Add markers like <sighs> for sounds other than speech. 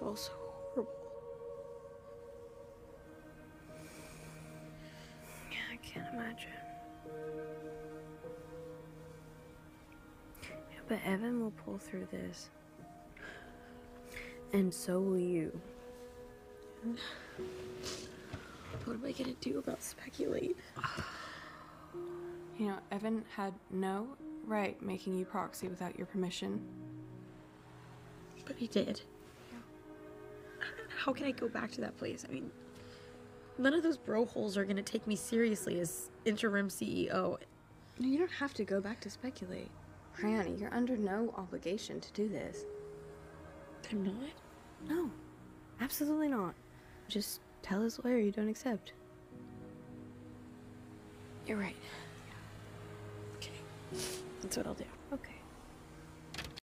all so horrible. Yeah, I can't imagine. Yeah, but Evan will pull through this. And so will you. <sighs> What am I gonna do about Speckulate? <sighs> You know, Evan had no right making you proxy without your permission. But he did. How can I go back to that place? I mean, none of those bro holes are gonna take me seriously as interim CEO. No, you don't have to go back to Speckulate. Mariana, you're under no obligation to do this. I'm not. No, absolutely not. Just tell his lawyer you don't accept. You're right. Okay. That's what I'll do. Okay.